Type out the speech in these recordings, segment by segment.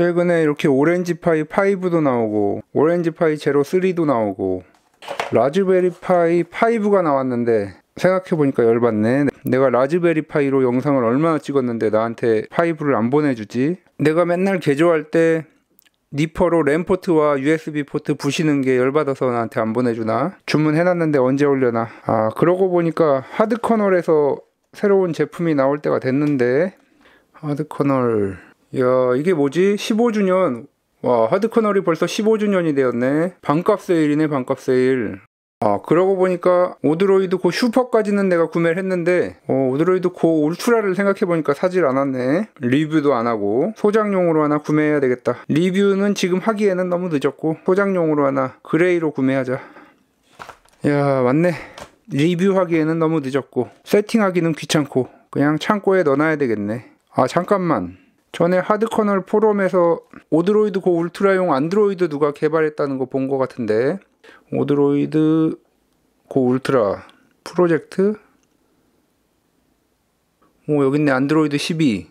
최근에 이렇게 Orange Pi 5도 나오고 Orange Pi Zero 3도 나오고 Raspberry Pi 5가 나왔는데 생각해보니까 열받네. 내가 Raspberry Pi로 영상을 얼마나 찍었는데 나한테 5를 안 보내주지? 내가 맨날 개조할 때 니퍼로 램 포트와 USB 포트 부시는 게 열받아서 나한테 안 보내주나? 주문해놨는데 언제 오려나? 아, 그러고 보니까 Hardkernel에서 새로운 제품이 나올 때가 됐는데 Hardkernel 야 이게 뭐지? 15주년. 와 Hardkernel이 벌써 15주년이 되었네. 반값 세일이네 반값 세일. 아 그러고 보니까 Odroid Go Super까지는 내가 구매를 했는데 어, Odroid Go Ultra를 생각해보니까 사질 않았네. 리뷰도 안 하고 소장용으로 하나 구매해야 되겠다. 리뷰는 지금 하기에는 너무 늦었고 소장용으로 하나 gray로 구매하자. 야 맞네. 리뷰하기에는 너무 늦었고 세팅하기는 귀찮고 그냥 창고에 넣어놔야 되겠네. 아 잠깐만 전에 Hardkernel 포럼에서 Odroid Go Ultra용 안드로이드 누가 개발했다는 거 본 것 같은데. Odroid Go Ultra 프로젝트? 오 여기 있네. 안드로이드 12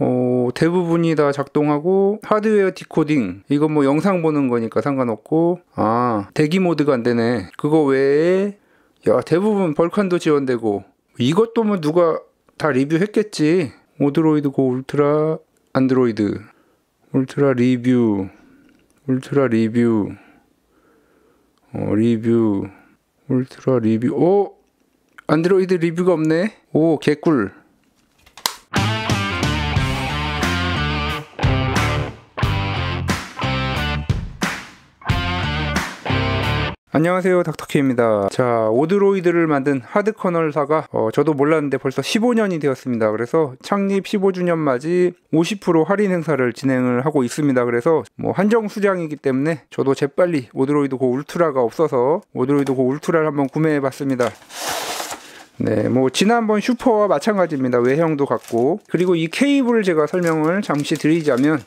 어, 대부분이 다 작동하고 하드웨어 decoding. 이건 뭐 영상 보는 거니까 상관없고. 아 대기 모드가 안 되네. 그거 외에 야 대부분 Vulkan도 지원되고. 이것도 뭐 누가 다 리뷰했겠지 Odroid Go Ultra 안드로이드 울트라 리뷰 울트라 리뷰 어 리뷰 울트라 리뷰. 오! 안드로이드 리뷰가 없네? 오 개꿀 안녕하세요 닥터케입니다. 자 오드로이드를 만든 하드커널사가 어, 저도 몰랐는데 벌써 15년이 되었습니다. 그래서 창립 15주년 맞이 50% 할인 행사를 진행을 하고 있습니다. 그래서 뭐 한정 수량이기 때문에 저도 재빨리 오드로이드 고 울트라가 없어서 오드로이드 고 울트라를 한번 구매해 봤습니다. 네, 뭐 지난번 슈퍼와 마찬가지입니다. 외형도 같고. 그리고 이 케이블 제가 설명을 잠시 드리자면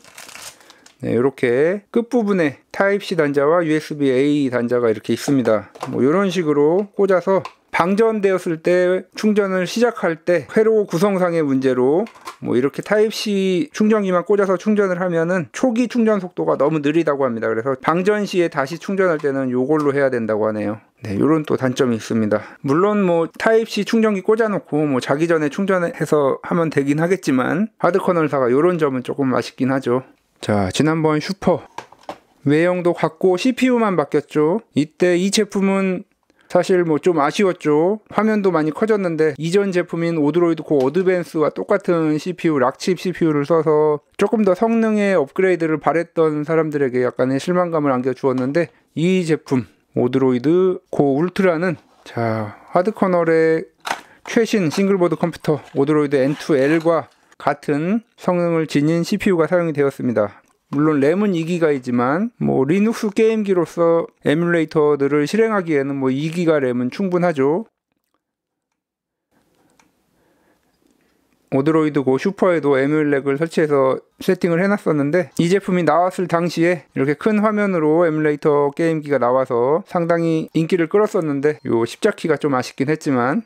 네, 이렇게 끝부분에 타입C 단자와 USB-A 단자가 이렇게 있습니다. 뭐 이런 식으로 꽂아서 방전되었을 때 충전을 시작할 때 회로 구성상의 문제로 뭐 이렇게 타입C 충전기만 꽂아서 충전을 하면은 초기 충전 속도가 너무 느리다고 합니다. 그래서 방전 시에 다시 충전할 때는 이걸로 해야 된다고 하네요. 네, 이런 또 단점이 있습니다. 물론 뭐 타입C 충전기 꽂아놓고 뭐 자기 전에 충전해서 하면 되긴 하겠지만 하드커널사가 이런 점은 조금 아쉽긴 하죠. 자, 지난번 슈퍼 외형도 같고 CPU만 바뀌었죠. 이때 이 제품은 사실 뭐 좀 아쉬웠죠. 화면도 많이 커졌는데 이전 제품인 Odroid Go Advance와 똑같은 CPU Rockchip CPU를 써서 조금 더 성능의 업그레이드를 바랬던 사람들에게 약간의 실망감을 안겨주었는데 이 제품 Odroid Go Ultra는 자 Hardkernel의 최신 single board 컴퓨터 Odroid N2L과 같은 성능을 지닌 CPU가 사용이 되었습니다. 물론 램은 2기가이지만 뭐 리눅스 게임기로서 에뮬레이터들을 실행하기에는 뭐 2기가 램은 충분하죠. Odroid Go Super에도 EmuELEC을 설치해서 세팅을 해놨었는데 이 제품이 나왔을 당시에 이렇게 큰 화면으로 에뮬레이터 게임기가 나와서 상당히 인기를 끌었었는데 요 십자키가 좀 아쉽긴 했지만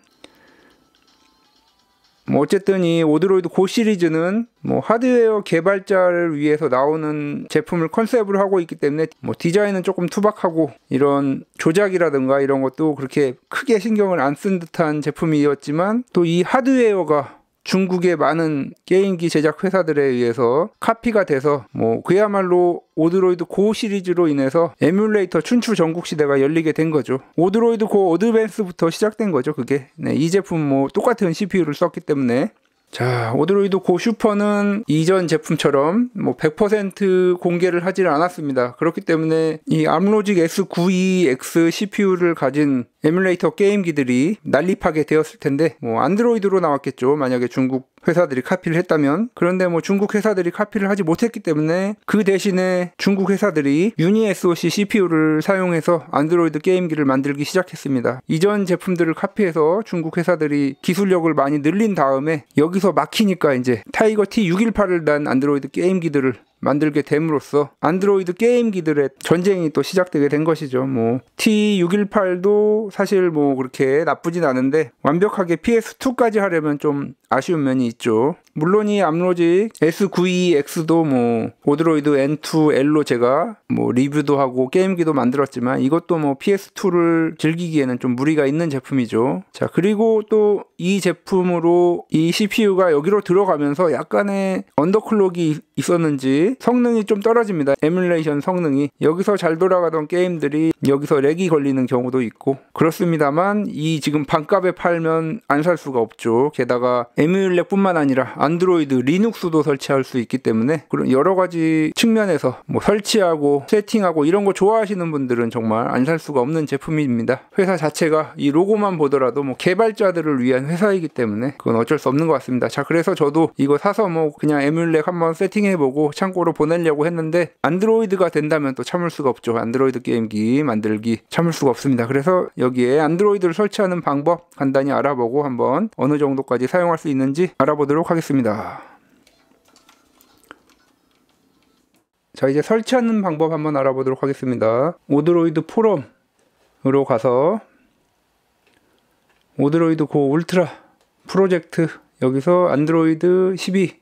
뭐 어쨌든 이 Odroid Go 시리즈는 뭐 하드웨어 개발자를 위해서 나오는 제품을 컨셉으로 하고 있기 때문에 뭐 디자인은 조금 투박하고 이런 조작이라든가 이런 것도 그렇게 크게 신경을 안 쓴 듯한 제품이었지만 또 이 하드웨어가 중국의 많은 게임기 제작 회사들에 의해서 카피가 돼서 뭐 그야말로 Odroid Go 시리즈로 인해서 에뮬레이터 춘추 전국 시대가 열리게 된 거죠. Odroid Go Advance부터 시작된 거죠. 그게 네, 이 제품 뭐 똑같은 CPU를 썼기 때문에 자, Odroid Go Super는 이전 제품처럼 뭐 100% 공개를 하지는 않았습니다. 그렇기 때문에 이 Amlogic S92X CPU를 가진 에뮬레이터 게임기들이 난립하게 되었을 텐데 뭐 안드로이드로 나왔겠죠. 만약에 중국 회사들이 카피를 했다면 그런데 뭐 중국 회사들이 카피를 하지 못했기 때문에 그 대신에 중국 회사들이 Unisoc CPU를 사용해서 안드로이드 게임기를 만들기 시작했습니다. 이전 제품들을 카피해서 중국 회사들이 기술력을 많이 늘린 다음에 여기서 막히니까 이제 Tiger T618을 단 안드로이드 게임기들을 만들게 됨으로써 안드로이드 게임기들의 전쟁이 또 시작되게 된 것이죠. 뭐 T618도 사실 뭐 그렇게 나쁘진 않은데 완벽하게 PS2까지 하려면 좀 아쉬운 면이 있죠. 물론 이 Amlogic S92X도 뭐 Odroid N2L로 제가 뭐 리뷰도 하고 게임기도 만들었지만 이것도 뭐 PS2를 즐기기에는 좀 무리가 있는 제품이죠. 자, 그리고 또 이 제품으로 이 CPU가 여기로 들어가면서 약간의 underclock이 있었는지 성능이 좀 떨어집니다. 에뮬레이션 성능이 여기서 잘 돌아가던 게임들이 여기서 lag이 걸리는 경우도 있고 그렇습니다만 이 지금 반값에 팔면 안 살 수가 없죠. 게다가 에뮬렉뿐만 아니라 안드로이드, 리눅스도 설치할 수 있기 때문에 그런 여러 가지 측면에서 뭐 설치하고 세팅하고 이런 거 좋아하시는 분들은 정말 안 살 수가 없는 제품입니다. 회사 자체가 이 로고만 보더라도 뭐 개발자들을 위한 회사이기 때문에 그건 어쩔 수 없는 것 같습니다. 자, 그래서 저도 이거 사서 뭐 그냥 에뮬렉 한번 세팅해보고 창고로 보내려고 했는데 안드로이드가 된다면 또 참을 수가 없죠. 안드로이드 게임기 만들기 참을 수가 없습니다. 그래서 여기에 안드로이드를 설치하는 방법 간단히 알아보고 한번 어느 정도까지 사용할 수 있는지 알아보도록 하겠습니다. 자 이제 설치하는 방법 한번 알아보도록 하겠습니다. Odroid 포럼으로 가서 Odroid Go Ultra 프로젝트 여기서 안드로이드 12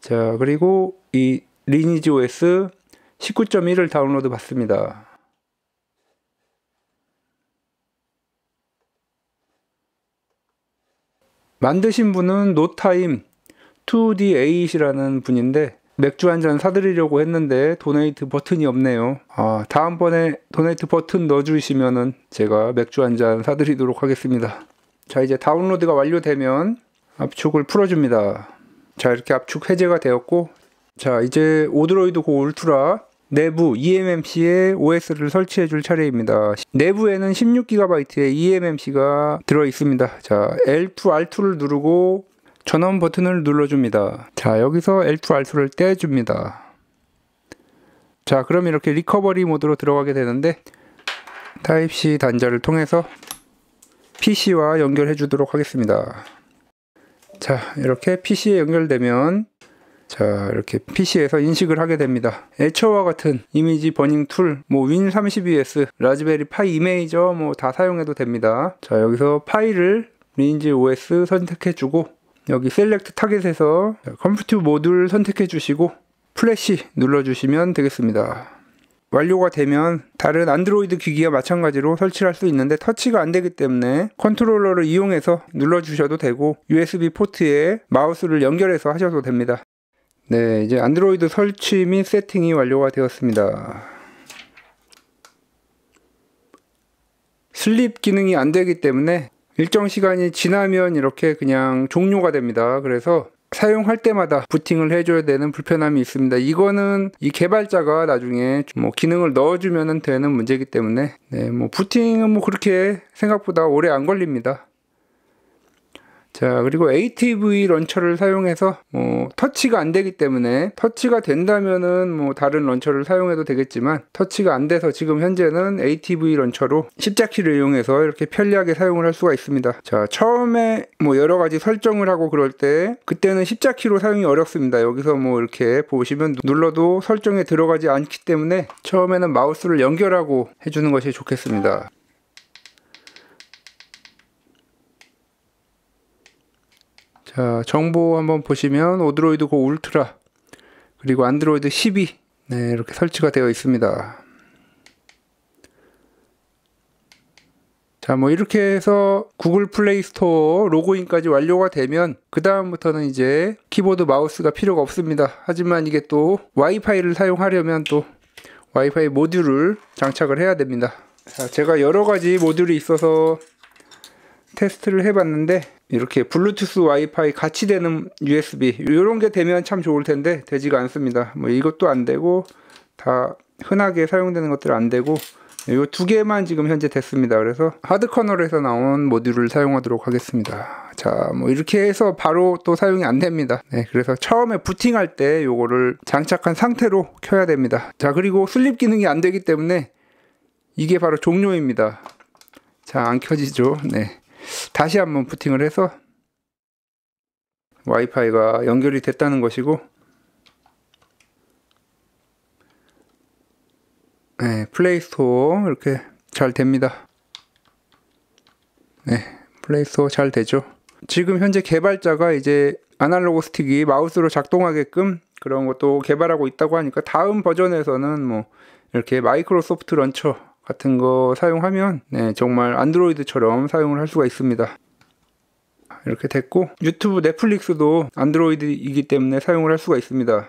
자 그리고 이 Lineage OS 19.1을 다운로드 받습니다. 만드신 분은 노타임 2D8이라는 분인데 맥주 한 잔 사드리려고 했는데 도네이트 버튼이 없네요. 아, 다음번에 도네이트 버튼 넣어주시면은 제가 맥주 한 잔 사드리도록 하겠습니다. 자, 이제 다운로드가 완료되면 압축을 풀어줍니다. 자, 이렇게 압축 해제가 되었고, 자, 이제 오드로이드 고 울트라 내부 eMMC에 OS를 설치해 줄 차례입니다. 내부에는 16GB의 eMMC가 들어 있습니다. 자, L2, R2를 누르고 전원 버튼을 눌러줍니다. 자, 여기서 L2, R2를 떼줍니다. 자, 그럼 이렇게 recovery 모드로 들어가게 되는데 Type-C 단자를 통해서 PC와 연결해 주도록 하겠습니다. 자, 이렇게 PC에 연결되면 자, 이렇게 PC에서 인식을 하게 됩니다. 애처와 같은 이미지 burning tool, 뭐 Win32s, Raspberry Pi Imager 뭐 다 사용해도 됩니다. 자, 여기서 파일을 Lineage OS 선택해 주고 여기 select target에서 컴퓨터 모듈 선택해 주시고 플래시 눌러 주시면 되겠습니다. 완료가 되면 다른 안드로이드 기기와 마찬가지로 설치할 수 있는데 터치가 안 되기 때문에 컨트롤러를 이용해서 눌러 주셔도 되고 USB 포트에 마우스를 연결해서 하셔도 됩니다. 네, 이제 안드로이드 설치 및 세팅이 완료가 되었습니다. 슬립 기능이 안 되기 때문에 일정 시간이 지나면 이렇게 그냥 종료가 됩니다. 그래서 사용할 때마다 부팅을 해줘야 되는 불편함이 있습니다. 이거는 이 개발자가 나중에 뭐 기능을 넣어주면 되는 문제이기 때문에 네, 뭐 부팅은 뭐 그렇게 생각보다 오래 안 걸립니다. 자 그리고 ATV 런처를 사용해서 뭐 터치가 안 되기 때문에 터치가 된다면은 뭐 다른 런처를 사용해도 되겠지만 터치가 안 돼서 지금 현재는 ATV 런처로 십자키를 이용해서 이렇게 편리하게 사용을 할 수가 있습니다. 자 처음에 뭐 여러 가지 설정을 하고 그럴 때 그때는 십자키로 사용이 어렵습니다. 여기서 뭐 이렇게 보시면 눌러도 설정에 들어가지 않기 때문에 처음에는 마우스를 연결하고 해주는 것이 좋겠습니다 자, 정보 한번 보시면 Odroid Go Ultra 그리고 안드로이드 12 네, 이렇게 설치가 되어 있습니다. 자, 뭐 이렇게 해서 Google Play Store 로그인까지 완료가 되면 그 다음부터는 이제 키보드 마우스가 필요가 없습니다. 하지만 이게 또 와이파이를 사용하려면 또 와이파이 모듈을 장착을 해야 됩니다. 자, 제가 여러 가지 모듈이 있어서 테스트를 해봤는데 이렇게 블루투스 와이파이 같이 되는 USB 이런 게 되면 참 좋을 텐데 되지가 않습니다. 뭐 이것도 안 되고 다 흔하게 사용되는 것들 안 되고 이 두 개만 지금 현재 됐습니다. 그래서 Hardkernel에서 나온 모듈을 사용하도록 하겠습니다. 자, 뭐 이렇게 해서 바로 또 사용이 안 됩니다. 네, 그래서 처음에 부팅할 때 요거를 장착한 상태로 켜야 됩니다. 자, 그리고 sleep 기능이 안 되기 때문에 이게 바로 종료입니다. 자, 안 켜지죠. 네. 다시 한번 부팅을 해서 와이파이가 연결이 됐다는 것이고 네, Play Store 이렇게 잘 됩니다. 네, Play Store 잘 되죠. 지금 현재 개발자가 이제 아날로그 스틱이 마우스로 작동하게끔 그런 것도 개발하고 있다고 하니까 다음 버전에서는 뭐 이렇게 마이크로소프트 런처 같은 거 사용하면 네, 정말 안드로이드처럼 사용을 할 수가 있습니다. 이렇게 됐고 유튜브 넷플릭스도 안드로이드이기 때문에 사용을 할 수가 있습니다.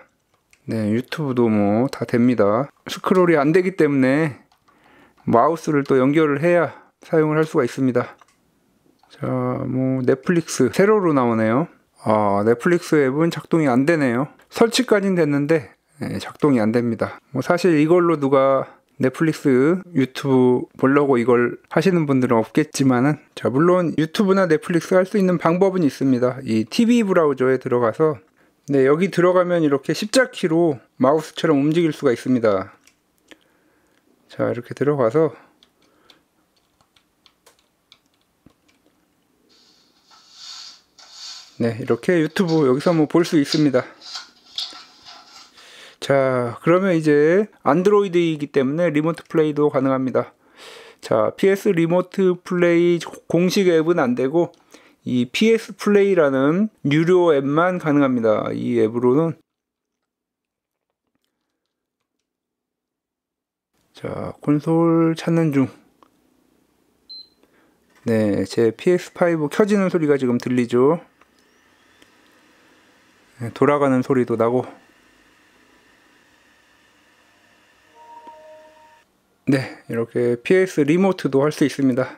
네, 유튜브도 뭐 다 됩니다. 스크롤이 안 되기 때문에 마우스를 또 연결을 해야 사용을 할 수가 있습니다. 자, 뭐 넷플릭스 세로로 나오네요. 아, 넷플릭스 앱은 작동이 안 되네요. 설치까지는 됐는데 네, 작동이 안 됩니다. 뭐 사실 이걸로 누가 넷플릭스 유튜브 보려고 이걸 하시는 분들은 없겠지만은 자 물론 유튜브나 넷플릭스 할 수 있는 방법은 있습니다. 이 TV 브라우저에 들어가서 네 여기 들어가면 이렇게 십자키로 마우스처럼 움직일 수가 있습니다. 자 이렇게 들어가서 네 이렇게 유튜브 여기서 뭐 볼 수 있습니다. 자, 그러면 이제 안드로이드이기 때문에 리모트 플레이도 가능합니다. 자, PS 리모트 플레이 공식 앱은 안 되고 이 PS 플레이라는 유료 앱만 가능합니다. 이 앱으로는 자, 콘솔 찾는 중. 네, 제 PS5 켜지는 소리가 지금 들리죠. 네, 돌아가는 소리도 나고 네, 이렇게 PS 리모트도 할 수 있습니다.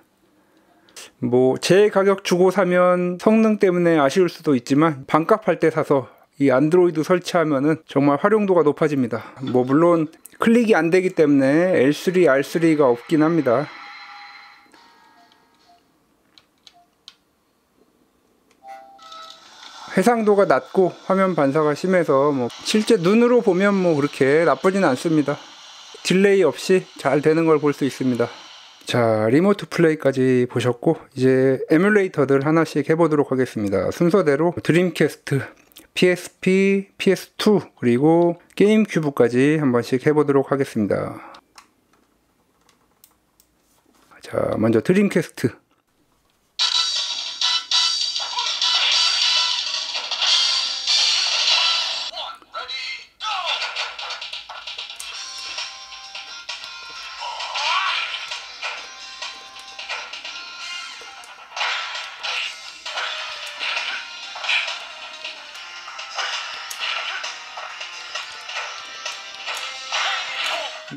뭐, 제 가격 주고 사면 성능 때문에 아쉬울 수도 있지만, 반값 할 때 사서 이 안드로이드 설치하면은 정말 활용도가 높아집니다. 뭐, 물론, 클릭이 안 되기 때문에 L3, R3가 없긴 합니다. 해상도가 낮고 화면 반사가 심해서 뭐 실제 눈으로 보면 뭐 그렇게 나쁘진 않습니다. delay 없이 잘 되는 걸 볼 수 있습니다. 자, remote play까지 보셨고, 이제 에뮬레이터들 하나씩 해보도록 하겠습니다. 순서대로 Dreamcast, PSP, PS2, 그리고 GameCube까지 한 번씩 해보도록 하겠습니다. 자, 먼저 Dreamcast.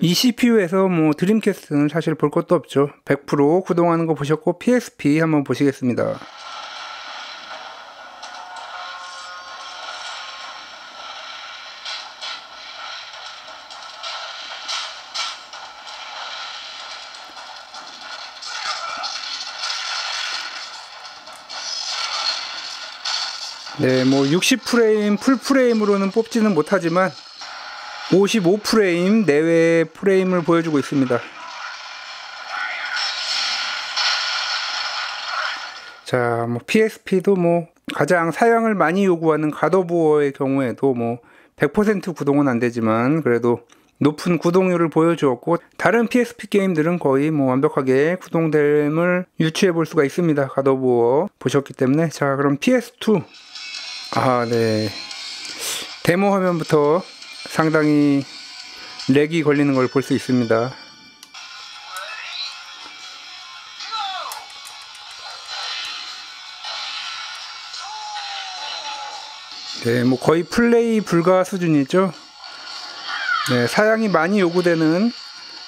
2 CPU에서 뭐 드림캐스트는 사실 볼 것도 없죠. 100% 구동하는 거 보셨고 PSP 한번 보시겠습니다. 네, 뭐 60프레임 풀 프레임으로는 뽑지는 못하지만 55프레임 내외 프레임을 보여주고 있습니다. 자, 뭐 PSP도 뭐 가장 사양을 많이 요구하는 가도부어의 경우에도 뭐 100% 구동은 안 되지만 그래도 높은 구동률을 보여주었고 다른 PSP 게임들은 거의 뭐 완벽하게 구동됨을 유추해 볼 수가 있습니다. 가도부어 보셨기 때문에 자 그럼 PS2 아 네 데모 화면부터 상당히 렉이 걸리는 걸 볼 수 있습니다. 네, 뭐 거의 플레이 불가 수준이죠. 네, 사양이 많이 요구되는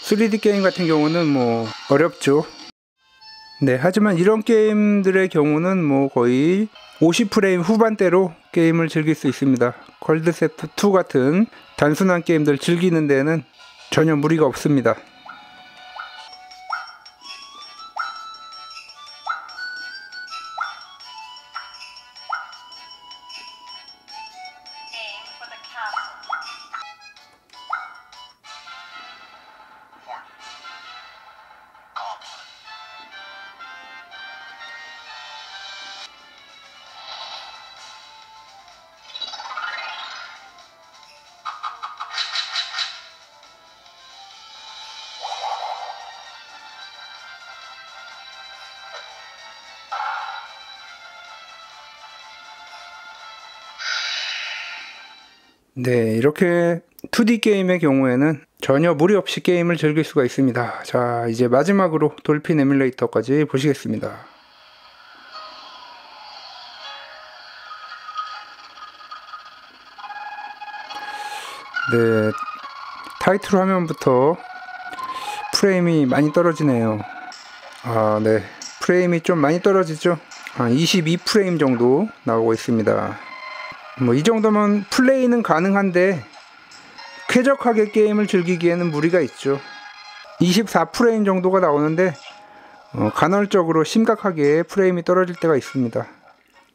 3D 게임 같은 경우는 뭐 어렵죠. 네, 하지만 이런 게임들의 경우는 뭐 거의 50프레임 후반대로 게임을 즐길 수 있습니다. 컬드세프 2 같은 단순한 게임들 즐기는 데는 전혀 무리가 없습니다. 네, 이렇게 2D 게임의 경우에는 전혀 무리 없이 게임을 즐길 수가 있습니다. 자, 이제 마지막으로 돌핀 에뮬레이터까지 보시겠습니다. 네, 타이틀 화면부터 프레임이 많이 떨어지네요. 아, 네. 프레임이 좀 많이 떨어지죠? 아, 22프레임 정도 나오고 있습니다. 뭐, 이 정도면 플레이는 가능한데, 쾌적하게 게임을 즐기기에는 무리가 있죠. 24프레임 정도가 나오는데, 어, 간헐적으로 심각하게 프레임이 떨어질 때가 있습니다.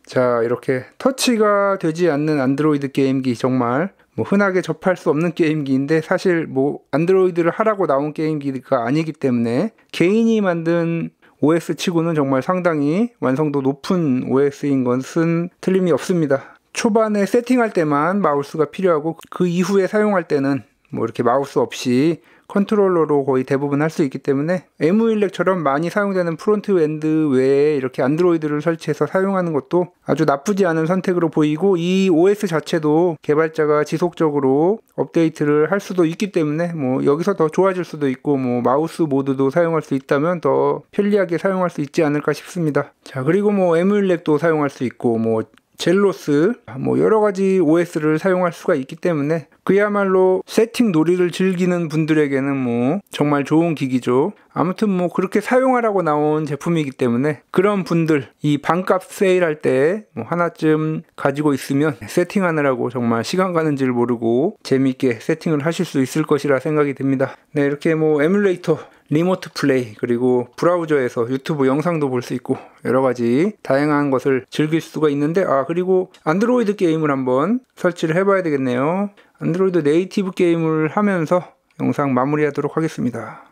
자, 이렇게 터치가 되지 않는 안드로이드 게임기 정말 뭐 흔하게 접할 수 없는 게임기인데 사실 뭐 안드로이드를 하라고 나온 게임기가 아니기 때문에 개인이 만든 OS 치고는 정말 상당히 완성도 높은 OS인 것은 틀림이 없습니다. 초반에 세팅할 때만 마우스가 필요하고 그 이후에 사용할 때는 뭐 이렇게 마우스 없이 컨트롤러로 거의 대부분 할 수 있기 때문에 EmuELEC처럼 많이 사용되는 front end 외에 이렇게 안드로이드를 설치해서 사용하는 것도 아주 나쁘지 않은 선택으로 보이고 이 OS 자체도 개발자가 지속적으로 업데이트를 할 수도 있기 때문에 뭐 여기서 더 좋아질 수도 있고 뭐 마우스 모드도 사용할 수 있다면 더 편리하게 사용할 수 있지 않을까 싶습니다. 자 그리고 뭐 EmuELEC도 사용할 수 있고 뭐 JELOS 뭐 여러 가지 OS를 사용할 수가 있기 때문에 그야말로 세팅 놀이를 즐기는 분들에게는 뭐 정말 좋은 기기죠. 아무튼 뭐 그렇게 사용하라고 나온 제품이기 때문에 그런 분들 이 반값 세일할 때 뭐 하나쯤 가지고 있으면 세팅하느라고 정말 시간 가는 줄 모르고 재미있게 세팅을 하실 수 있을 것이라 생각이 듭니다. 네 이렇게 뭐 에뮬레이터 remote play 그리고 브라우저에서 유튜브 영상도 볼 수 있고 여러 가지 다양한 것을 즐길 수가 있는데 아 그리고 안드로이드 게임을 한번 설치를 해봐야 되겠네요. 안드로이드 native 게임을 하면서 영상 마무리하도록 하겠습니다.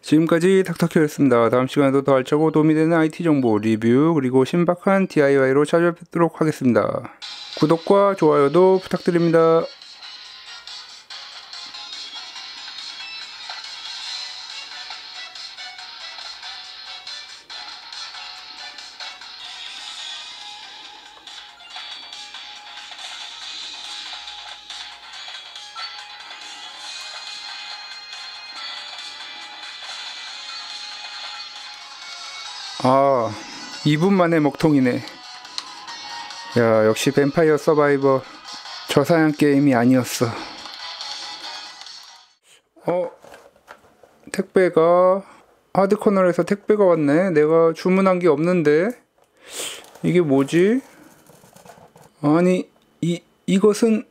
지금까지 닥터키였습니다. 다음 시간에도 더 알차고 도움이 되는 IT 정보 리뷰 그리고 신박한 DIY로 찾아뵙도록 하겠습니다. 구독과 좋아요도 부탁드립니다. 아, 2분 만에 먹통이네. 야, 역시 뱀파이어 서바이버 저사양 게임이 아니었어. 어, 택배가 하드코널에서 택배가 왔네. 내가 주문한 게 없는데 이게 뭐지? 아니 이 이것은